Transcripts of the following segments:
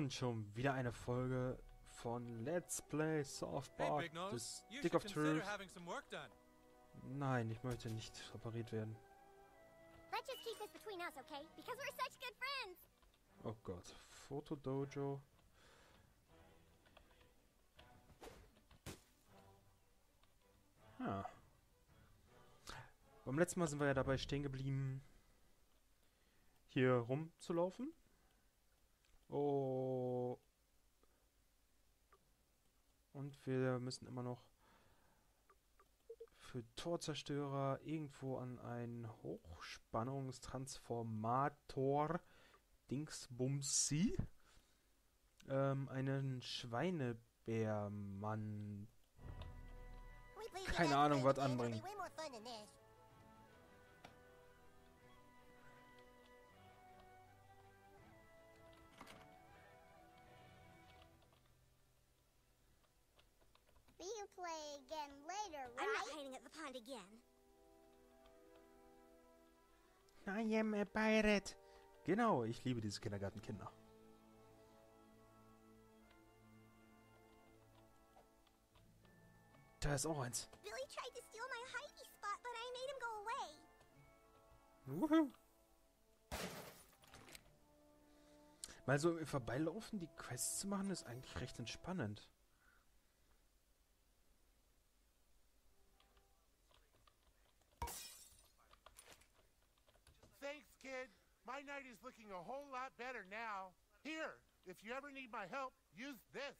Und schon wieder eine Folge von Let's Play Soft Hey, Nose, des you Stick of Truth. Nein, ich möchte nicht repariert werden. Let's just keep this between us, okay? Because we're such good friends. Oh Gott, Foto Dojo. Ja. Beim letzten Mal sind wir ja dabei stehen geblieben, hier rumzulaufen. Oh. Und wir müssen immer noch für Torzerstörer irgendwo an einen Hochspannungstransformator Dingsbumsi ähm, einen Schweinebärmann. Keine Ahnung, was anbringen. Play again later, right? I'm not hiding at the pond again. I am a pirate. Genau, ich liebe diese Kindergartenkinder. Da ist auch eins. Billy tried to steal my hidey spot, but I made him go away. Wuhu. Mal so Vorbeilaufen die Quests zu machen, ist eigentlich recht entspannend. My night is looking a whole lot better now. Here, if you ever need my help, use this.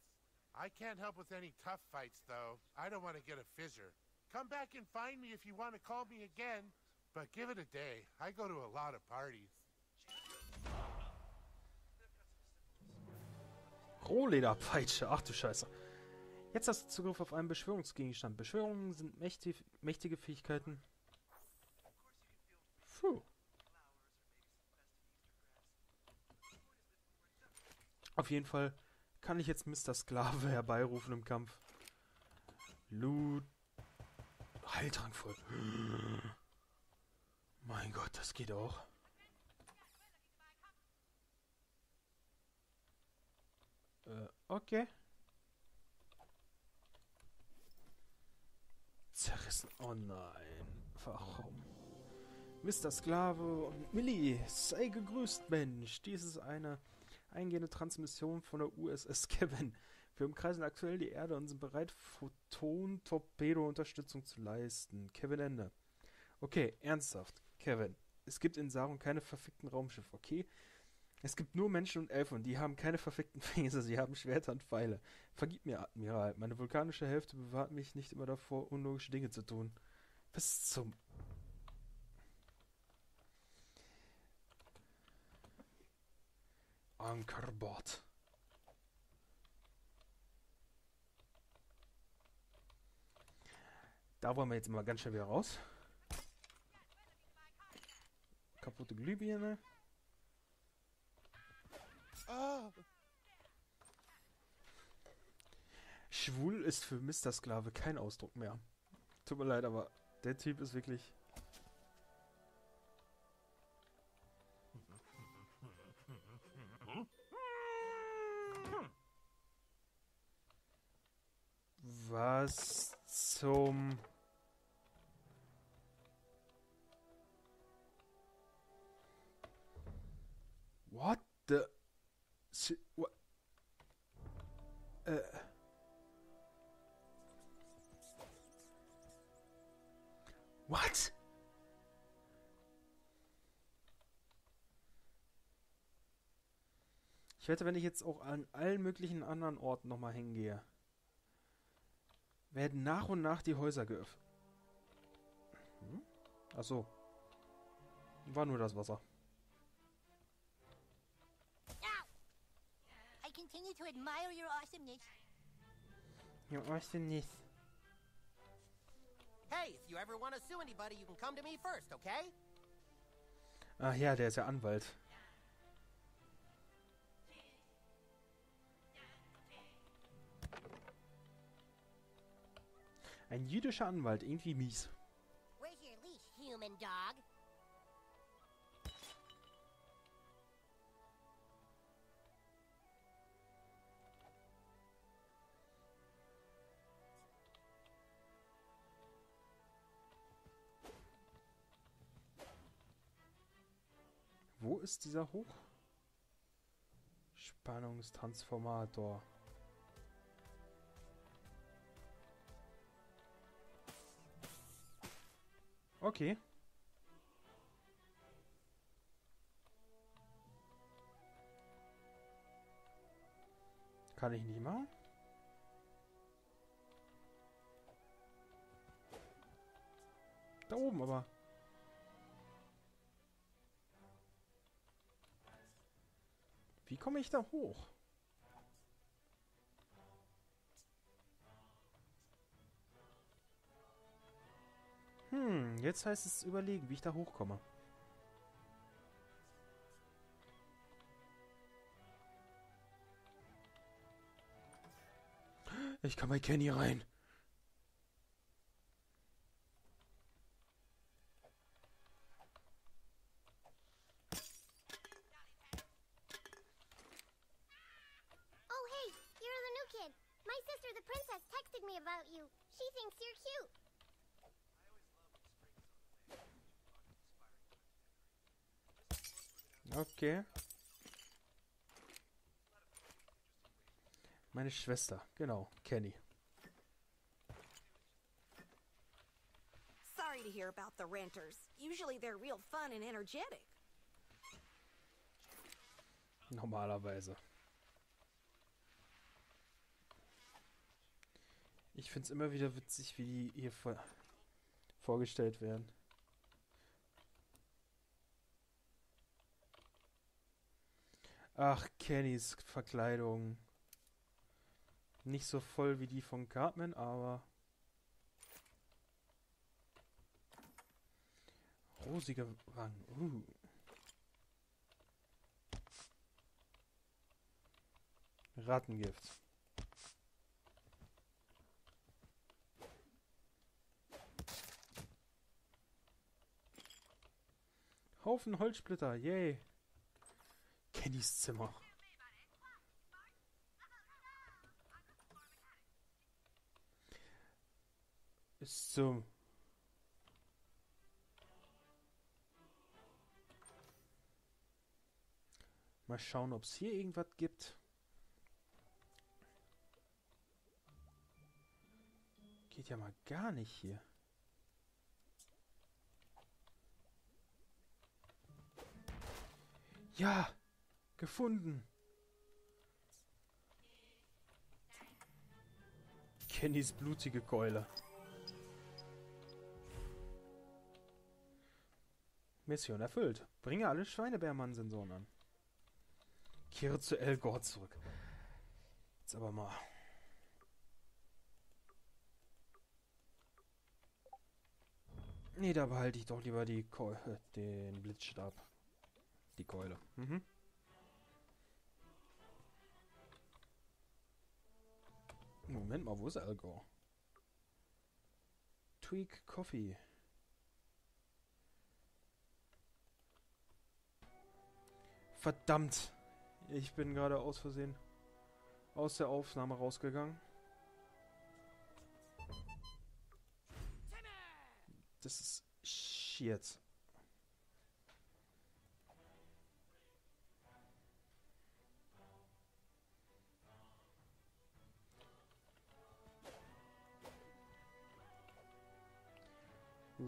I can't help with any tough fights, though. I don't want to get a fissure. Come back and find me if you want to call me again, but give it a day. I go to a lot of parties. Rohlederpeitsche, ach du Scheiße. Jetzt hast du Zugriff auf einen Beschwörungsgegenstand. Beschwörungen sind mächtig, mächtige Fähigkeiten. Puh. Auf jeden Fall kann ich jetzt Mr. Sklave herbeirufen im Kampf. Loot. Heiltrank voll. Mein Gott, das geht auch. Äh, okay. Zerrissen. Oh nein. Warum? Mr. Sklave und Millie, sei gegrüßt, Mensch. Dies ist eine eingehende Transmission von der USS Kevin. Wir umkreisen aktuell die Erde und sind bereit, Photon-Torpedo-Unterstützung zu leisten. Kevin Ende. Okay, ernsthaft. Kevin, es gibt in Sarum keine verfickten Raumschiffe, okay? Es gibt nur Menschen und Elfen und die haben keine verfickten Phaser, sie haben Schwerter und Pfeile. Vergib mir, Admiral, meine vulkanische Hälfte bewahrt mich nicht immer davor, unlogische Dinge zu tun. Was zum... Ankerbord. Da wollen wir jetzt mal ganz schnell wieder raus. Kaputte Glühbirne. Oh, Schwul ist für Mr. Sklave kein Ausdruck mehr. Tut mir leid, aber der Typ ist wirklich. Was zum. What the. What? Äh. What? Ich wette, wenn ich jetzt auch an allen möglichen anderen Orten nochmal hingehe, werden nach und nach die Häuser geöffnet. Hm? Ach so. War nur das Wasser. I continue to admire your awesomeness. Du nicht. Hey, if you ever want to sue anybody, you can come to me first, okay? Ach ja, der ist ja Anwalt. Ein jüdischer Anwalt, irgendwie mies. Wo ist dieser Hochspannungstransformator? Okay. Kann ich nicht machen? Da oben aber. Wie komme ich da hoch? Hm, jetzt heißt es überlegen, wie ich da hochkomme. Ich kann bei Kenny rein. Oh, hey, you're the new kid. My sister, the princess, texted me about you. She thinks you're cute. Okay. Meine Schwester, genau, Kenny. Sorry to hear about the renters. Usually they're real fun and energetic. Normalerweise. Ich find's immer wieder witzig, wie die hier vor vorgestellt werden. Ach, Kennys Verkleidung. Nicht so voll wie die von Cartman, aber. Rosige Wangen. Uh. Rattengift. Haufen Holzsplitter, yay. Kennys Zimmer. Ist so. Mal schauen, ob es hier irgendwas gibt. Geht ja mal gar nicht hier. Ja, gefunden. Kennys blutige Keule. Mission erfüllt. Bringe alle Schweinebärmann-Sensoren an. Kehre zu El Gore zurück. Jetzt aber mal. Nee, da behalte ich doch lieber die Keule, den Blitzstab. Die Keule. Mhm. Moment mal, wo ist Al Gore? Tweak Coffee. Verdammt! Ich bin gerade aus Versehen aus der Aufnahme rausgegangen. Das ist shit.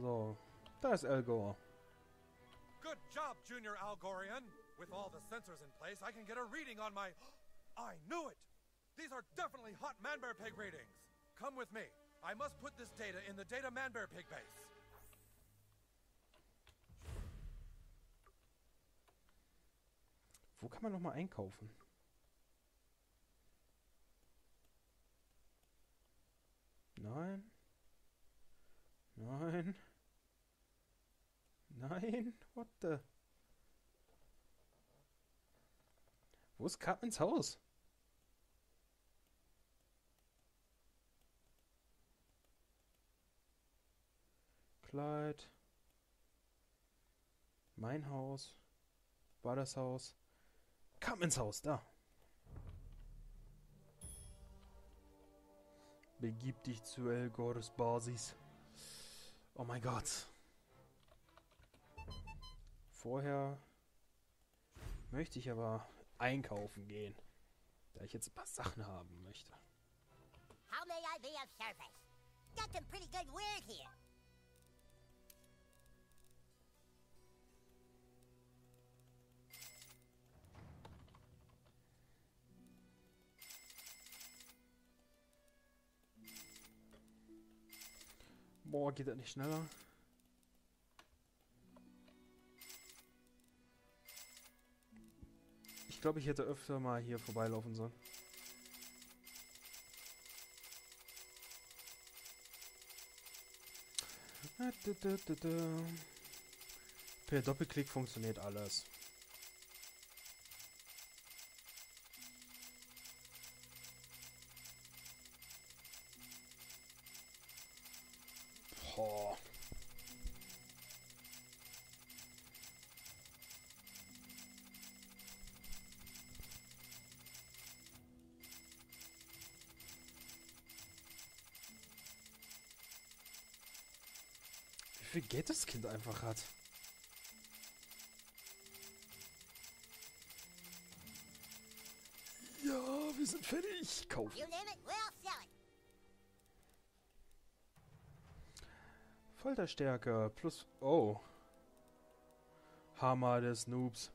So, da ist Al Gore. Good job, Junior Algorian. With all the sensors in place, I can get a reading on my. I knew it! These are definitely hot Manbear Pig readings. Come with me. I must put this data in the data Manbear Pig base. Wo kann man noch mal einkaufen? Nein. Nein. Nein. What the? Wo ist Cartmans Haus? Kleid. Mein Haus. War das Haus? Cartmans Haus, da. Begib dich zu El Gores Basis. Oh mein Gott. Vorher möchte ich aber einkaufen gehen, da ich jetzt ein paar Sachen haben möchte. How may I be of service? Got some pretty good wares here. Boah, geht das nicht schneller? Ich glaube, ich hätte öfter mal hier vorbeilaufen sollen. Du. Per Doppelklick funktioniert alles. Boah. Wie viel Geld das Kind einfach hat. Ja, wir sind fertig. Kauf. Folterstärke plus. Oh. Hammer des Noobs.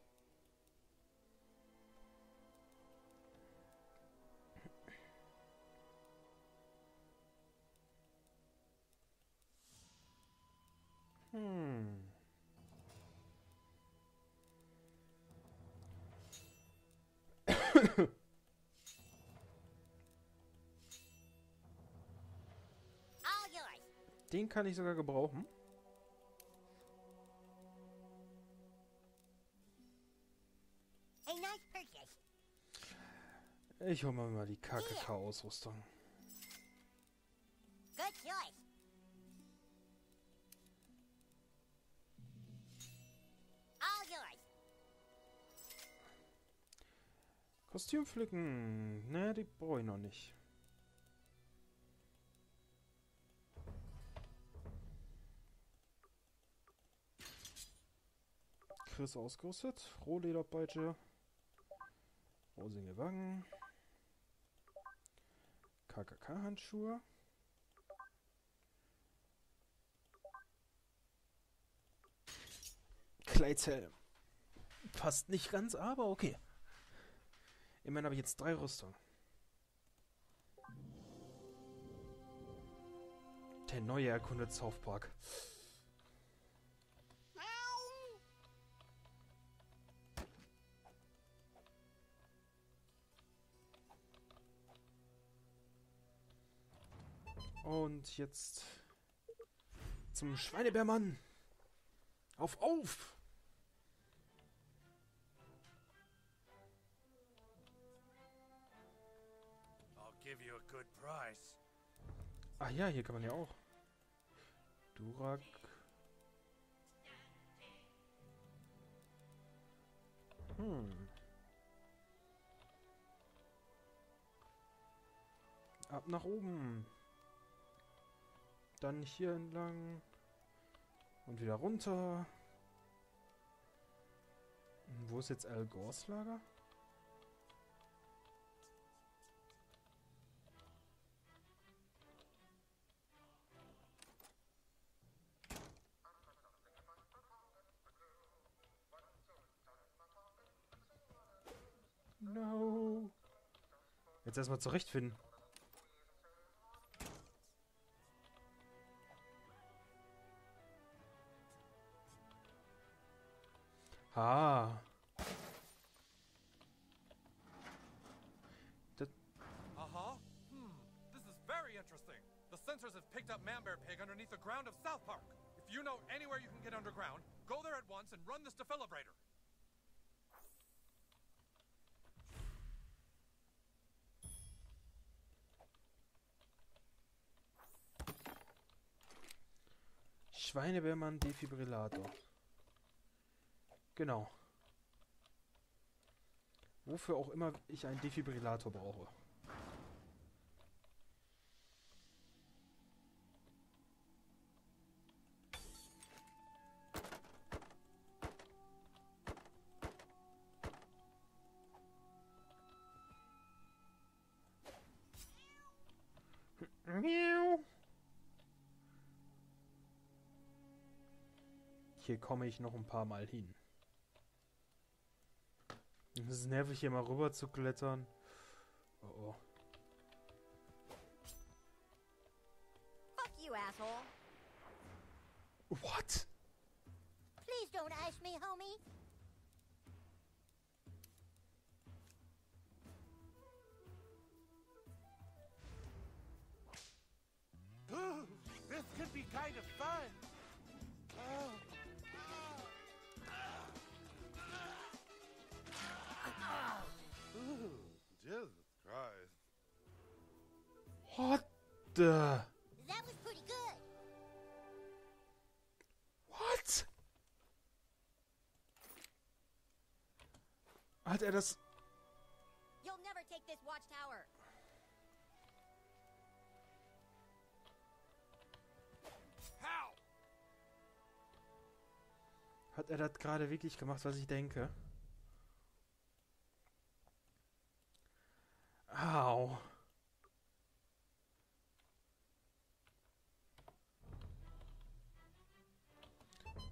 Hm. Den kann ich sogar gebrauchen. Ich hole mir mal die KKK-Ausrüstung. Kostüm pflücken. Ne, die brauche ich noch nicht. Chris ausgerüstet. Rohlederpeitsche. Rosige Wangen. KKK-Handschuhe. Kleidhelm. Passt nicht ganz, aber okay. Immerhin habe ich jetzt drei Rüstungen. Der neue erkundet South Park. Und jetzt zum Schweinebärmann. Auf, auf! Ah ja, hier kann man ja auch. Durak. Hm. Ab nach oben. Dann hier entlang. Und wieder runter. Wo ist jetzt Al Gores Lager? No. Jetzt erstmal zurechtfinden. Sensors have picked up Manbear Pig underneath the ground of South Park. If you know anywhere you can get underground, go there at once and run this defibrillator. Schweinebärmann Defibrillator. Genau. Wofür auch immer ich einen Defibrillator brauche. Hier komme ich noch ein paar Mal hin. Es ist nervig, hier mal rüber zu klettern. Oh, oh. Fuck you, asshole. What? Please don't ask me, homie. The? That was pretty good. What? Hat er das... You'll never take this watchtower. How? Hat er das gerade wirklich gemacht, was ich denke?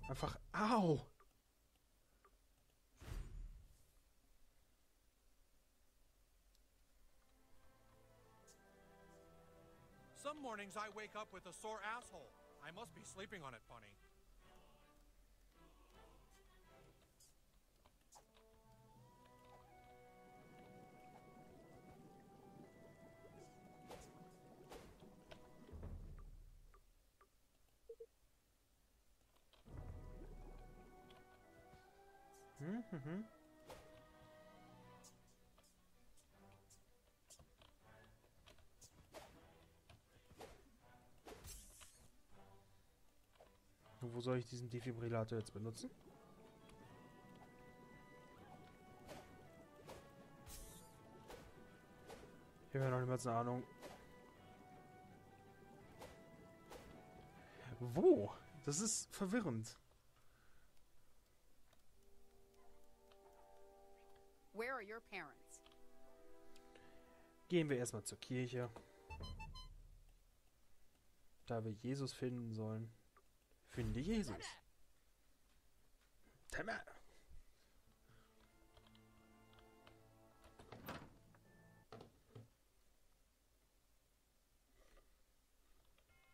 Einfach au. Some mornings I wake up with a sore asshole. I must be sleeping on it funny. Wo soll ich diesen Defibrillator jetzt benutzen? Ich habe ja noch niemals eine Ahnung. Wo? Das ist verwirrend. Where are your parents? Gehen wir erstmal zur Kirche. Da wir Jesus finden sollen. Finde Jesus. Timmer.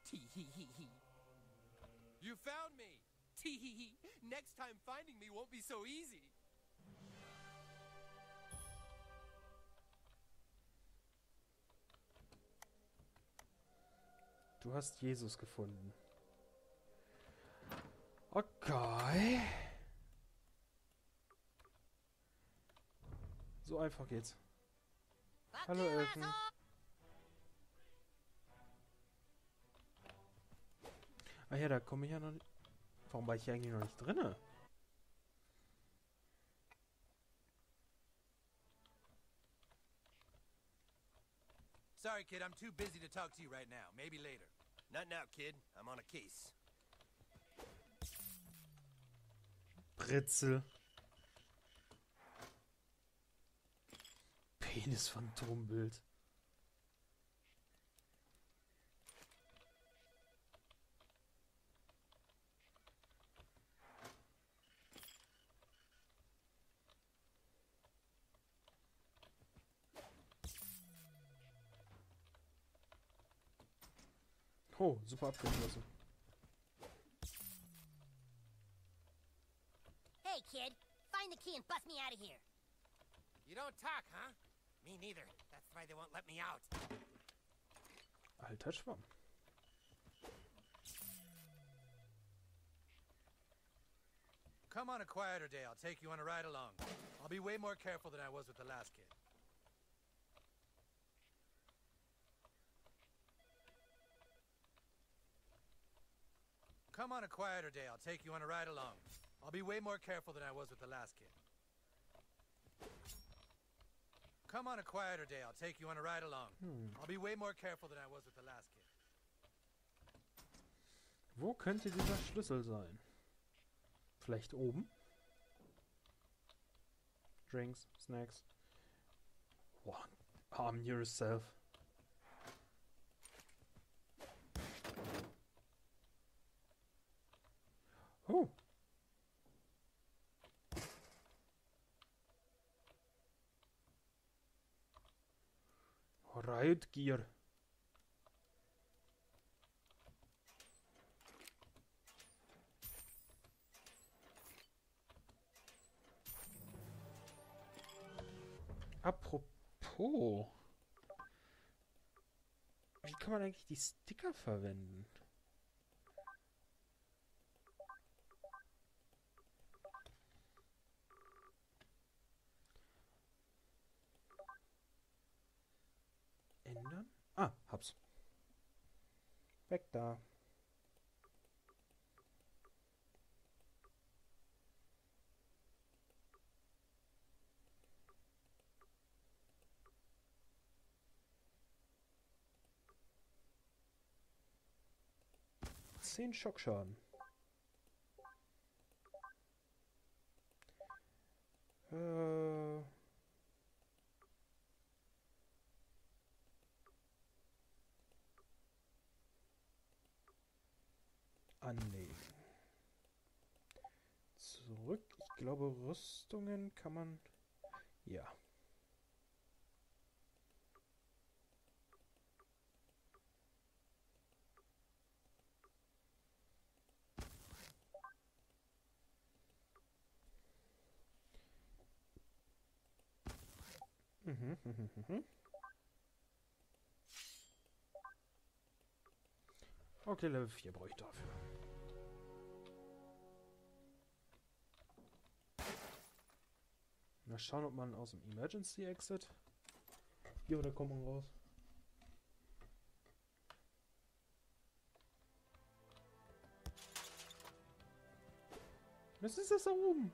Tee-hee-hee-hee. You found me! Tee-hee-hee. Next time finding me won't be so easy. Du hast Jesus gefunden. Okay. So einfach geht's. Hallo, Elfen. asshole. Ah ja, da komme ich ja noch nicht. Warum war ich hier eigentlich noch nicht drinne? Sorry, kid, I'm too busy to talk to you right now. Maybe later. Not now, kid. I'm on a case. Britzel. Penis-Phantombild. Oh, super abgeschlossen. Key and bust me out of here. You don't talk, huh? Me neither. That's why they won't let me out. Alter Schwamm. Come on a quieter day. I'll take you on a ride along. I'll be way more careful than I was with the last kid. Come on a quieter day. I'll take you on a ride along. I'll be way more careful than I was with the last kid. Come on a quieter day. I'll take you on a ride along. Hm. I'll be way more careful than I was with the last kid. Wo könnte dieser Schlüssel sein? Vielleicht oben? Drinks, Snacks. Wow. Arm yourself. Oh, Riot Gear. Apropos. Wie kann man eigentlich die Sticker verwenden? Ändern? Ah, hab's. Weg da. Zehn Schockschaden. Äh. Anlegen. Zurück. Ich glaube, Rüstungen kann man. Ja. Mhm, mhm, mhm. Okay, Level 4 brauche ich dafür. Mal schauen, ob man aus dem Emergency Exit. Hier oder kommt man raus? Was ist das da oben?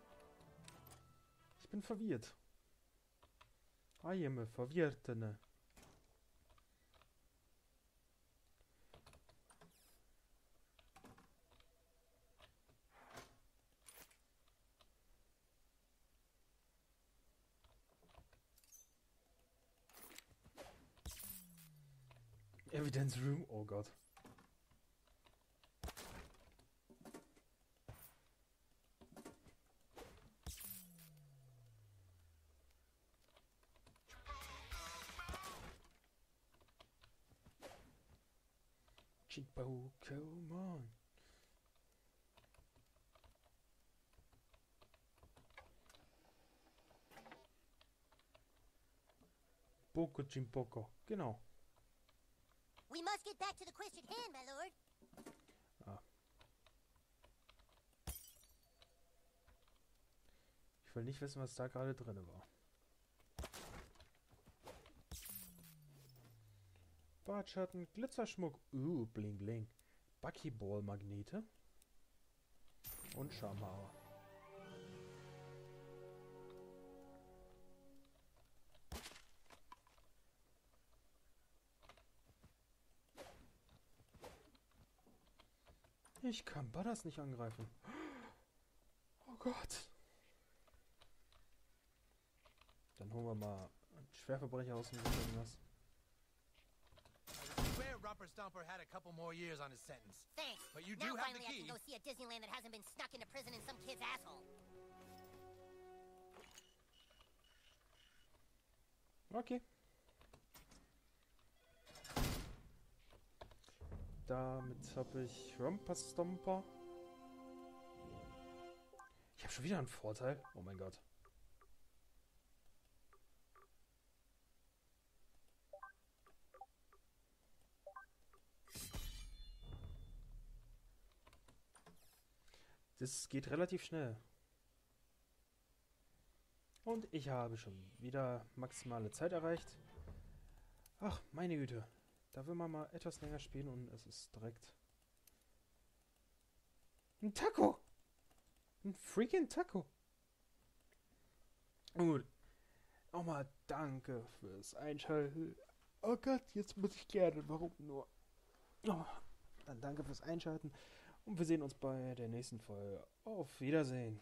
Ich bin verwirrt. I am a verwirrtene. Evidence Room, oh Gott. Cheekbone, come on. Poco Chimpoko, genau. We must get back to the quest at hand, my lord. Ich will nicht wissen, was da gerade drin war. Bartschatten, Glitzerschmuck, uh, bling bling. Buckyball-Magnete und Schamhaar. Ich kann Butters nicht angreifen. Oh Gott. Dann holen wir mal einen Schwerverbrecher aus dem Gefängnis. I Rumper Stomper had a couple more years on his sentence. Thanks. But you now do have the finally I key. can go see a Disneyland that hasn't been snuck into prison in some kid's asshole. Okay. Damit habe ich Rumper Stomper. Ich habe schon wieder einen Vorteil. Oh mein Gott. Das geht relativ schnell. Und ich habe schon wieder maximale Zeit erreicht. Ach, meine Güte. Da will man mal etwas länger spielen und es ist direkt. Ein Taco! Ein freaking Taco! Gut. Nochmal danke fürs Einschalten. Oh Gott, jetzt muss ich gerne. Warum nur? Oh, dann danke fürs Einschalten. Und wir sehen uns bei der nächsten Folge. Auf Wiedersehen.